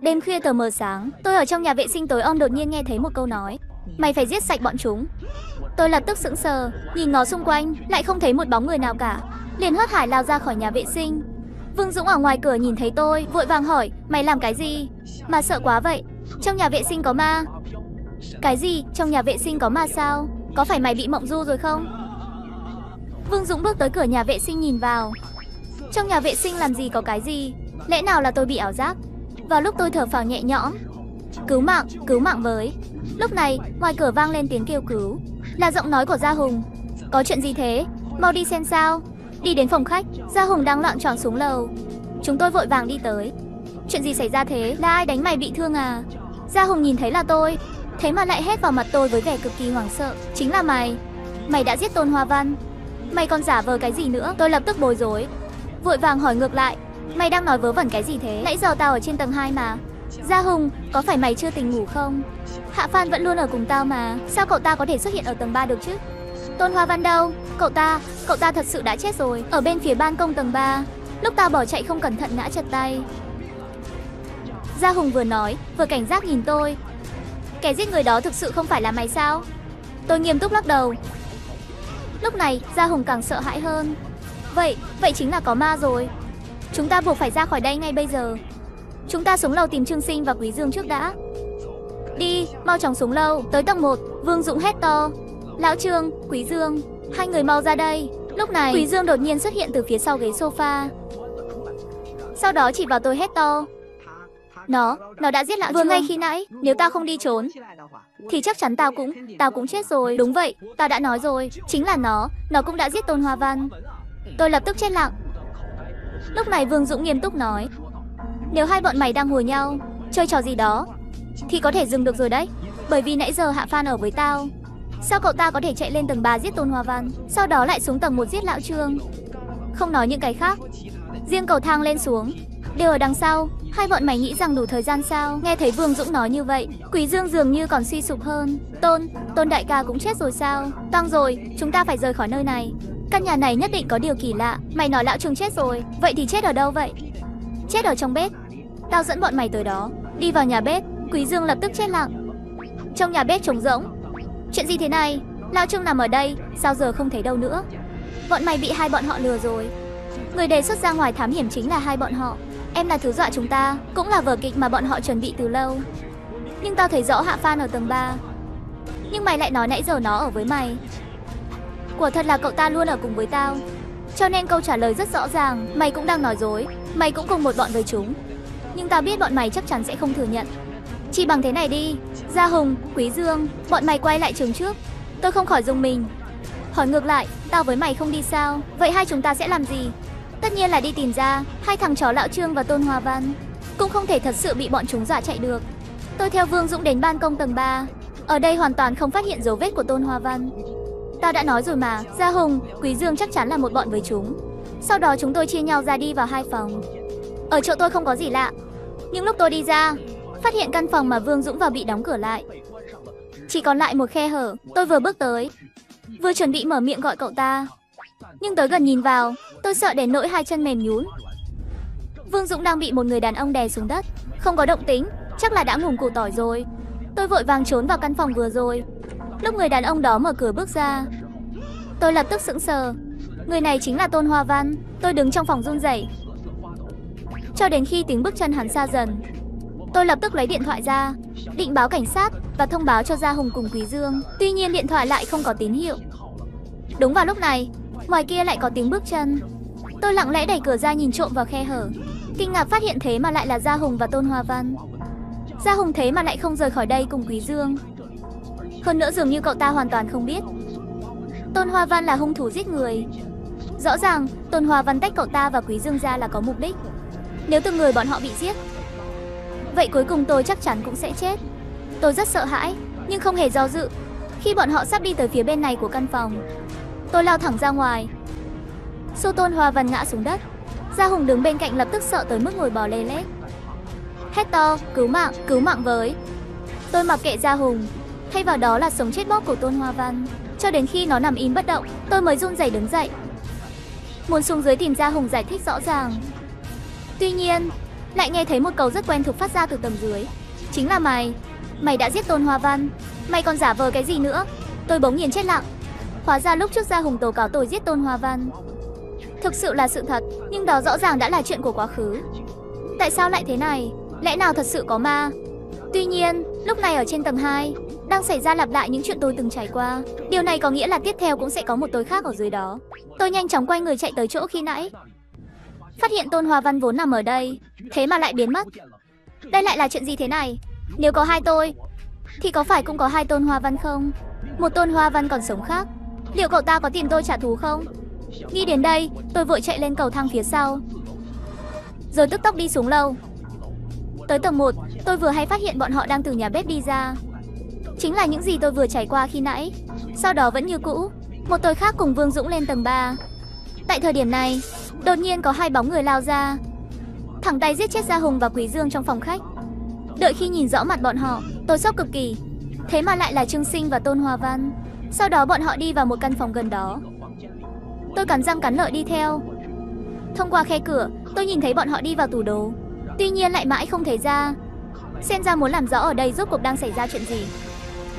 Đêm khuya tờ mờ sáng, tôi ở trong nhà vệ sinh tối om đột nhiên nghe thấy một câu nói. Mày phải giết sạch bọn chúng. Tôi lập tức sững sờ, nhìn ngó xung quanh, lại không thấy một bóng người nào cả. Liền hớt hải lao ra khỏi nhà vệ sinh. Vương Dũng ở ngoài cửa nhìn thấy tôi, vội vàng hỏi, mày làm cái gì? Mà sợ quá vậy, trong nhà vệ sinh có ma. Cái gì? Trong nhà vệ sinh có ma sao? Có phải mày bị mộng du rồi không? Vương Dũng bước tới cửa nhà vệ sinh nhìn vào. Trong nhà vệ sinh làm gì có cái gì? Lẽ nào là tôi bị ảo giác? Vào lúc tôi thở phào nhẹ nhõm. Cứu mạng, cứu mạng với. Lúc này, ngoài cửa vang lên tiếng kêu cứu. Là giọng nói của Gia Hùng. Có chuyện gì thế? Mau đi xem sao. Đi đến phòng khách, Gia Hùng đang loạn tròn xuống lầu. Chúng tôi vội vàng đi tới. Chuyện gì xảy ra thế? Là ai đánh mày bị thương à? Gia Hùng nhìn thấy là tôi, thế mà lại hét vào mặt tôi với vẻ cực kỳ hoảng sợ. Chính là mày. Mày đã giết Tôn Hoa Văn. Mày còn giả vờ cái gì nữa? Tôi lập tức bối rối. Vội vàng hỏi ngược lại. Mày đang nói vớ vẩn cái gì thế? Nãy giờ tao ở trên tầng 2 mà. Gia Hùng, có phải mày chưa tỉnh ngủ không? Hạ Phan vẫn luôn ở cùng tao mà. Sao cậu ta có thể xuất hiện ở tầng 3 được chứ? Tôn Hoa Văn đâu? Cậu ta, cậu ta thật sự đã chết rồi. Ở bên phía ban công tầng 3. Lúc tao bỏ chạy không cẩn thận ngã chật tay. Gia Hùng vừa nói, vừa cảnh giác nhìn tôi. Kẻ giết người đó thực sự không phải là mày sao? Tôi nghiêm túc lắc đầu. Lúc này, Gia Hùng càng sợ hãi hơn. Vậy, vậy chính là có ma rồi. Chúng ta buộc phải ra khỏi đây ngay bây giờ. Chúng ta xuống lầu tìm Trương Sinh và Quý Dương trước đã. Đi, mau chóng xuống lầu, tới tầng 1, Vương Dũng hét to. Lão Trương, Quý Dương, hai người mau ra đây. Lúc này, Quý Dương đột nhiên xuất hiện từ phía sau ghế sofa. Sau đó chỉ vào tôi hét to. Nó, nó đã giết lão Vừa ngay khi nãy, nếu tao không đi trốn, thì chắc chắn tao cũng, tao cũng chết rồi. Đúng vậy, tao đã nói rồi, chính là nó, nó cũng đã giết Tôn Hoa Văn. Tôi lập tức chết lặng. Lúc này Vương Dũng nghiêm túc nói, nếu hai bọn mày đang hùa nhau, chơi trò gì đó, thì có thể dừng được rồi đấy. Bởi vì nãy giờ Hạ Phan ở với tao. Sao cậu ta có thể chạy lên tầng 3 giết Tôn Hoa Văn, sau đó lại xuống tầng 1 giết Lão Trương? Không nói những cái khác. Riêng cầu thang lên xuống, đều ở đằng sau. Hai bọn mày nghĩ rằng đủ thời gian sao? Nghe thấy Vương Dũng nói như vậy, Quý Dương dường như còn suy sụp hơn. Tôn, Tôn đại ca cũng chết rồi sao? Tăng rồi, chúng ta phải rời khỏi nơi này. Căn nhà này nhất định có điều kỳ lạ. Mày nói lão trùng chết rồi, vậy thì chết ở đâu vậy? Chết ở trong bếp. Tao dẫn bọn mày tới đó. Đi vào nhà bếp, Quý Dương lập tức chết lặng. Trong nhà bếp trống rỗng. Chuyện gì thế này? Lão Trương nằm ở đây, sao giờ không thấy đâu nữa? Bọn mày bị hai bọn họ lừa rồi. Người đề xuất ra ngoài thám hiểm chính là hai bọn họ. Em là thứ dọa chúng ta, cũng là vở kịch mà bọn họ chuẩn bị từ lâu. Nhưng tao thấy rõ Hạ Phan ở tầng 3. Nhưng mày lại nói nãy giờ nó ở với mày. Quả thật là cậu ta luôn ở cùng với tao. Cho nên câu trả lời rất rõ ràng, mày cũng đang nói dối, mày cũng cùng một bọn với chúng. Nhưng tao biết bọn mày chắc chắn sẽ không thừa nhận. Chỉ bằng thế này đi, Gia Hùng, Quý Dương, bọn mày quay lại trường trước. Tôi không khỏi dùng mình. Hỏi ngược lại, tao với mày không đi sao? Vậy hai chúng ta sẽ làm gì? Tất nhiên là đi tìm ra hai thằng chó Lão Trương và Tôn Hoa Văn. Cũng không thể thật sự bị bọn chúng dọa chạy được. Tôi theo Vương Dũng đến ban công tầng 3. Ở đây hoàn toàn không phát hiện dấu vết của Tôn Hoa Văn. Tao đã nói rồi mà, Gia Hùng, Quý Dương chắc chắn là một bọn với chúng. Sau đó chúng tôi chia nhau ra đi vào hai phòng. Ở chỗ tôi không có gì lạ. Nhưng lúc tôi đi ra, phát hiện căn phòng mà Vương Dũng vào bị đóng cửa lại. Chỉ còn lại một khe hở, tôi vừa bước tới, vừa chuẩn bị mở miệng gọi cậu ta. Nhưng tới gần nhìn vào, tôi sợ đến nỗi hai chân mềm nhún. Vương Dũng đang bị một người đàn ông đè xuống đất, không có động tính, chắc là đã ngủm củ tỏi rồi. Tôi vội vàng trốn vào căn phòng vừa rồi. Lúc người đàn ông đó mở cửa bước ra, tôi lập tức sững sờ. Người này chính là Tôn Hoa Văn. Tôi đứng trong phòng run rẩy. Cho đến khi tiếng bước chân hắn xa dần, tôi lập tức lấy điện thoại ra, định báo cảnh sát và thông báo cho Gia Hùng cùng Quý Dương. Tuy nhiên điện thoại lại không có tín hiệu. Đúng vào lúc này, ngoài kia lại có tiếng bước chân. Tôi lặng lẽ đẩy cửa ra nhìn trộm vào khe hở. Kinh ngạc phát hiện thế mà lại là Gia Hùng và Tôn Hoa Văn. Gia Hùng thế mà lại không rời khỏi đây cùng Quý Dương. Hơn nữa dường như cậu ta hoàn toàn không biết. Tôn Hoa Văn là hung thủ giết người. Rõ ràng, Tôn Hoa Văn tách cậu ta và Quý Dương ra là có mục đích. Nếu từng người bọn họ bị giết, vậy cuối cùng tôi chắc chắn cũng sẽ chết. Tôi rất sợ hãi, nhưng không hề do dự. Khi bọn họ sắp đi tới phía bên này của căn phòng, tôi lao thẳng ra ngoài. Sô Tôn Hoa Văn ngã xuống đất. Gia Hùng đứng bên cạnh lập tức sợ tới mức ngồi bò lê lết. Hét to, cứu mạng, cứu mạng với. Tôi mặc kệ Gia Hùng, thay vào đó là sống chết bóp của Tôn Hoa Văn. Cho đến khi nó nằm im bất động, tôi mới run rẩy đứng dậy. Muốn xuống dưới tìm ra Hùng giải thích rõ ràng. Tuy nhiên, lại nghe thấy một câu rất quen thuộc phát ra từ tầng dưới. Chính là mày. Mày đã giết Tôn Hoa Văn. Mày còn giả vờ cái gì nữa? Tôi bỗng nhiên chết lặng. Hóa ra lúc trước Gia Hùng tố cáo tôi giết Tôn Hoa Văn. Thực sự là sự thật, nhưng đó rõ ràng đã là chuyện của quá khứ. Tại sao lại thế này? Lẽ nào thật sự có ma? Tuy nhiên, lúc này ở trên tầng 2, đang xảy ra lặp lại những chuyện tôi từng trải qua. Điều này có nghĩa là tiếp theo cũng sẽ có một tối khác ở dưới đó. Tôi nhanh chóng quay người chạy tới chỗ khi nãy. Phát hiện Tôn Hoa Văn vốn nằm ở đây, thế mà lại biến mất. Đây lại là chuyện gì thế này? Nếu có hai tôi, thì có phải cũng có hai Tôn Hoa Văn không? Một Tôn Hoa Văn còn sống khác. Liệu cậu ta có tìm tôi trả thù không? Nghĩ đến đây, tôi vội chạy lên cầu thang phía sau. Rồi tức tốc đi xuống lầu. Tới tầng 1, tôi vừa hay phát hiện bọn họ đang từ nhà bếp đi ra. Chính là những gì tôi vừa trải qua khi nãy. Sau đó vẫn như cũ, một tôi khác cùng Vương Dũng lên tầng 3. Tại thời điểm này, đột nhiên có hai bóng người lao ra. Thẳng tay giết chết Gia Hùng và Quý Dương trong phòng khách. Đợi khi nhìn rõ mặt bọn họ, tôi sốc cực kỳ. Thế mà lại là Trương Sinh và Tôn Hòa Văn. Sau đó bọn họ đi vào một căn phòng gần đó. Tôi cắn răng cắn lợi đi theo. Thông qua khe cửa, tôi nhìn thấy bọn họ đi vào tủ đồ. Tuy nhiên lại mãi không thấy ra. Xem ra muốn làm rõ ở đây rốt cuộc đang xảy ra chuyện gì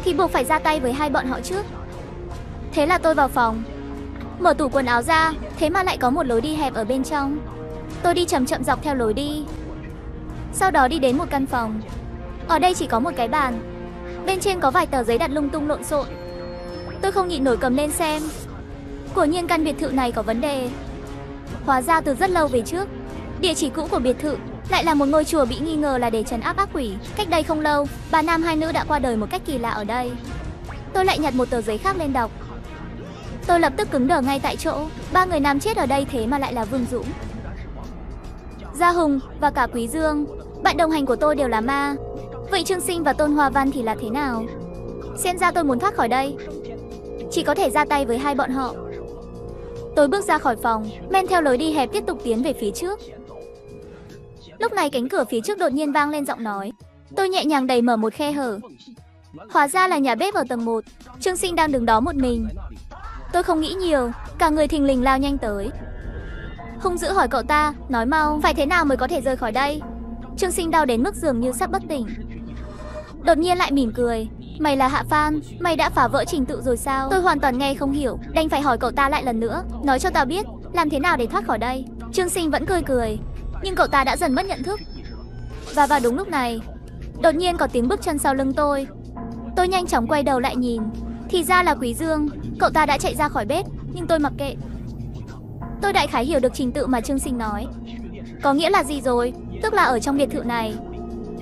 thì buộc phải ra tay với hai bọn họ trước. Thế là tôi vào phòng, mở tủ quần áo ra, thế mà lại có một lối đi hẹp ở bên trong. Tôi đi chậm chậm dọc theo lối đi. Sau đó đi đến một căn phòng. Ở đây chỉ có một cái bàn. Bên trên có vài tờ giấy đặt lung tung lộn xộn. Tôi không nhịn nổi cầm lên xem. Quả nhiên căn biệt thự này có vấn đề. Hóa ra từ rất lâu về trước, địa chỉ cũ của biệt thự lại là một ngôi chùa bị nghi ngờ là để trấn áp ác quỷ. Cách đây không lâu, bà nam hai nữ đã qua đời một cách kỳ lạ ở đây. Tôi lại nhặt một tờ giấy khác lên đọc. Tôi lập tức cứng đờ ngay tại chỗ. Ba người nam chết ở đây thế mà lại là Vương Dũng, Gia Hùng và cả Quý Dương. Bạn đồng hành của tôi đều là ma. Vậy Trương Sinh và Tôn Hoa Văn thì là thế nào? Xem ra tôi muốn thoát khỏi đây. Chỉ có thể ra tay với hai bọn họ. Tôi bước ra khỏi phòng, men theo lối đi hẹp tiếp tục tiến về phía trước. Lúc này cánh cửa phía trước đột nhiên vang lên giọng nói. Tôi nhẹ nhàng đẩy mở một khe hở. Hóa ra là nhà bếp ở tầng 1. Trương Sinh đang đứng đó một mình. Tôi không nghĩ nhiều, cả người thình lình lao nhanh tới. Hung dữ hỏi cậu ta, nói mau, phải thế nào mới có thể rời khỏi đây? Trương Sinh đau đến mức dường như sắp bất tỉnh. Đột nhiên lại mỉm cười, Mày là Hạ Phan, mày đã phá vỡ trình tự rồi sao? Tôi hoàn toàn nghe không hiểu, đành phải hỏi cậu ta lại lần nữa, nói cho tao biết, làm thế nào để thoát khỏi đây? Trương Sinh vẫn cười cười, nhưng cậu ta đã dần mất nhận thức. Và vào đúng lúc này, đột nhiên có tiếng bước chân sau lưng tôi. Tôi nhanh chóng quay đầu lại nhìn, thì ra là Quý Dương, cậu ta đã chạy ra khỏi bếp, nhưng tôi mặc kệ. Tôi đại khái hiểu được trình tự mà Trương Sinh nói. Có nghĩa là gì rồi? Tức là ở trong biệt thự này,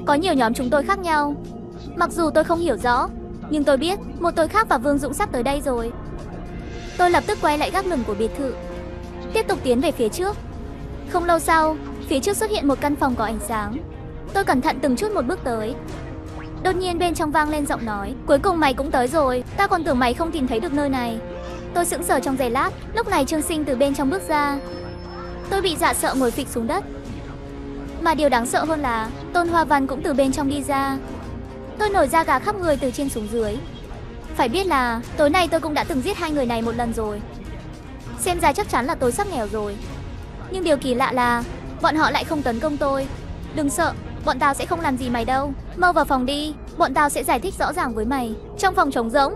có nhiều nhóm chúng tôi khác nhau. Mặc dù tôi không hiểu rõ, nhưng tôi biết một tôi khác và Vương Dũng sắp tới đây rồi. Tôi lập tức quay lại gác lửng của biệt thự, tiếp tục tiến về phía trước. Không lâu sau, Phía trước xuất hiện một căn phòng có ánh sáng. Tôi cẩn thận từng chút một bước tới. Đột nhiên bên trong vang lên giọng nói, cuối cùng mày cũng tới rồi, ta còn tưởng mày không tìm thấy được nơi này. Tôi sững sờ trong giây lát, lúc này Trương Sinh từ bên trong bước ra. Tôi bị dọa sợ ngồi phịch xuống đất. Mà điều đáng sợ hơn là Tôn Hoa Văn cũng từ bên trong đi ra. Tôi nổi da gà khắp người từ trên xuống dưới. Phải biết là tối nay tôi cũng đã từng giết hai người này một lần rồi. Xem ra chắc chắn là tôi sắp nghèo rồi. Nhưng điều kỳ lạ là Bọn họ lại không tấn công tôi. Đừng sợ, bọn tao sẽ không làm gì mày đâu. Mau vào phòng đi, bọn tao sẽ giải thích rõ ràng với mày. Trong phòng trống rỗng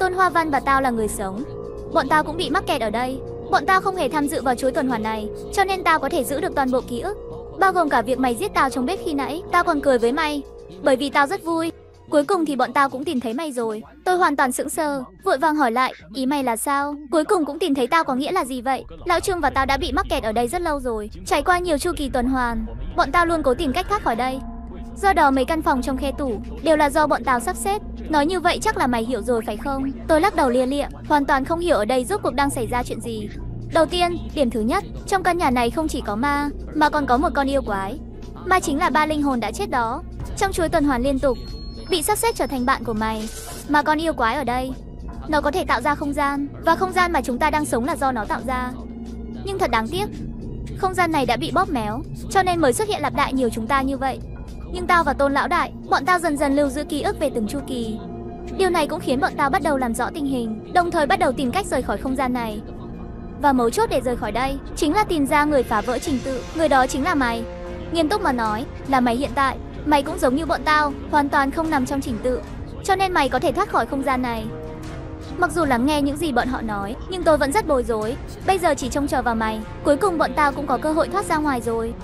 Tôn Hoa Văn và tao là người sống. Bọn tao cũng bị mắc kẹt ở đây. Bọn tao không hề tham dự vào chuỗi tuần hoàn này Cho nên tao có thể giữ được toàn bộ ký ức. Bao gồm cả việc mày giết tao trong bếp khi nãy Tao còn cười với mày. Bởi vì tao rất vui. Cuối cùng thì bọn tao cũng tìm thấy mày rồi. Tôi hoàn toàn sững sờ Vội vàng hỏi lại Ý mày là sao? Cuối cùng cũng tìm thấy tao có nghĩa là gì vậy? Lão Trương và tao đã bị mắc kẹt ở đây rất lâu rồi Trải qua nhiều chu kỳ tuần hoàn. Bọn tao luôn cố tìm cách thoát khỏi đây. Do đó mấy căn phòng trong khe tủ Đều là do bọn tao sắp xếp. Nói như vậy chắc là mày hiểu rồi phải không? Tôi lắc đầu lia lịa Hoàn toàn không hiểu ở đây rốt cuộc đang xảy ra chuyện gì. Đầu tiên, điểm thứ nhất Trong căn nhà này không chỉ có ma Mà còn có một con yêu quái. Ma chính là ba linh hồn đã chết đó. Trong chuỗi tuần hoàn liên tục bị sắp xếp trở thành bạn của mày. Mà con yêu quái ở đây, nó có thể tạo ra không gian, và không gian mà chúng ta đang sống là do nó tạo ra. Nhưng thật đáng tiếc, không gian này đã bị bóp méo, cho nên mới xuất hiện lặp đại nhiều chúng ta như vậy. Nhưng tao và Tôn lão đại, bọn tao dần dần lưu giữ ký ức về từng chu kỳ. Điều này cũng khiến bọn tao bắt đầu làm rõ tình hình, đồng thời bắt đầu tìm cách rời khỏi không gian này. Và mấu chốt để rời khỏi đây chính là tìm ra người phá vỡ trình tự, người đó chính là mày. Nghiêm túc mà nói, là mày hiện tại, mày cũng giống như bọn tao, hoàn toàn không nằm trong trình tự. Cho nên mày có thể thoát khỏi không gian này. Mặc dù lắng nghe những gì bọn họ nói, nhưng tôi vẫn rất bối rối. Bây giờ chỉ trông chờ vào mày, cuối cùng bọn tao cũng có cơ hội thoát ra ngoài rồi.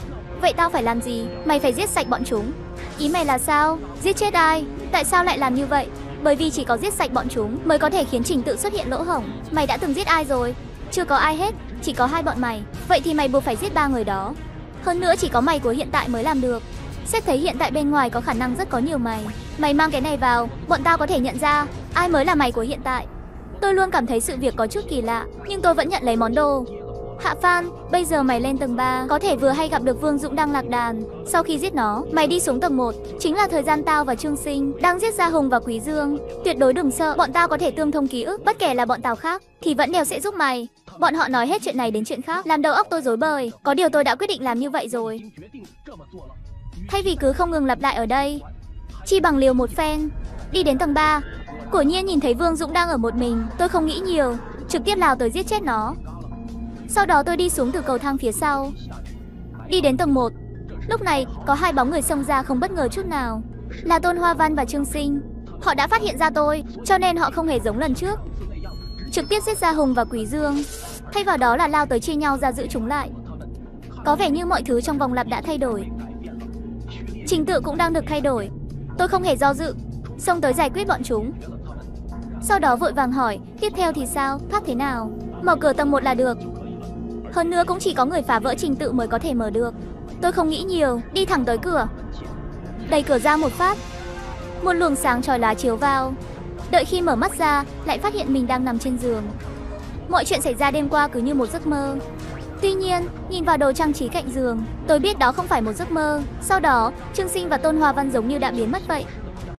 Vậy tao phải làm gì? Mày phải giết sạch bọn chúng. Ý mày là sao? Giết chết ai? Tại sao lại làm như vậy? Bởi vì chỉ có giết sạch bọn chúng mới có thể khiến trình tự xuất hiện lỗ hổng. Mày đã từng giết ai rồi? Chưa có ai hết, chỉ có hai bọn mày. Vậy thì mày buộc phải giết ba người đó. Hơn nữa chỉ có mày của hiện tại mới làm được. Xét thấy hiện tại bên ngoài có khả năng rất có nhiều mày. Mày mang cái này vào, bọn tao có thể nhận ra ai mới là mày của hiện tại. Tôi luôn cảm thấy sự việc có chút kỳ lạ, nhưng tôi vẫn nhận lấy món đồ. Hạ Phan, bây giờ mày lên tầng 3, có thể vừa hay gặp được Vương Dũng đang lạc đàn. Sau khi giết nó, mày đi xuống tầng 1, chính là thời gian tao và Trương Sinh đang giết Gia Hùng và Quý Dương. Tuyệt đối đừng sợ, bọn tao có thể tương thông ký ức, bất kể là bọn tao khác thì vẫn đều sẽ giúp mày. Bọn họ nói hết chuyện này đến chuyện khác, làm đầu óc tôi rối bời. Có điều tôi đã quyết định làm như vậy rồi. Thay vì cứ không ngừng lặp lại ở đây, chi bằng liều một phen, đi đến tầng 3. Cổ nhiên nhìn thấy Vương Dũng đang ở một mình, tôi không nghĩ nhiều, trực tiếp lao tới giết chết nó. Sau đó tôi đi xuống từ cầu thang phía sau Đi đến tầng 1 Lúc này có hai bóng người xông ra không bất ngờ chút nào Là Tôn Hoa Văn và Trương Sinh. Họ đã phát hiện ra tôi Cho nên họ không hề giống lần trước. Trực tiếp giết ra Hùng và Quý Dương Thay vào đó là lao tới chia nhau ra giữ chúng lại. Có vẻ như mọi thứ trong vòng lặp đã thay đổi. Trình tự cũng đang được thay đổi Tôi không hề do dự Xông tới giải quyết bọn chúng Sau đó vội vàng hỏi Tiếp theo thì sao, thoát thế nào Mở cửa tầng 1 là được hơn nữa cũng chỉ có người phá vỡ trình tự mới có thể mở được. Tôi không nghĩ nhiều, đi thẳng tới cửa. Đẩy cửa ra một phát. Một luồng sáng chói lá chiếu vào. Đợi khi mở mắt ra, lại phát hiện mình đang nằm trên giường. Mọi chuyện xảy ra đêm qua cứ như một giấc mơ. Tuy nhiên, nhìn vào đồ trang trí cạnh giường, tôi biết đó không phải một giấc mơ. Sau đó, Trương Sinh và Tôn Hoa Văn giống như đã biến mất vậy.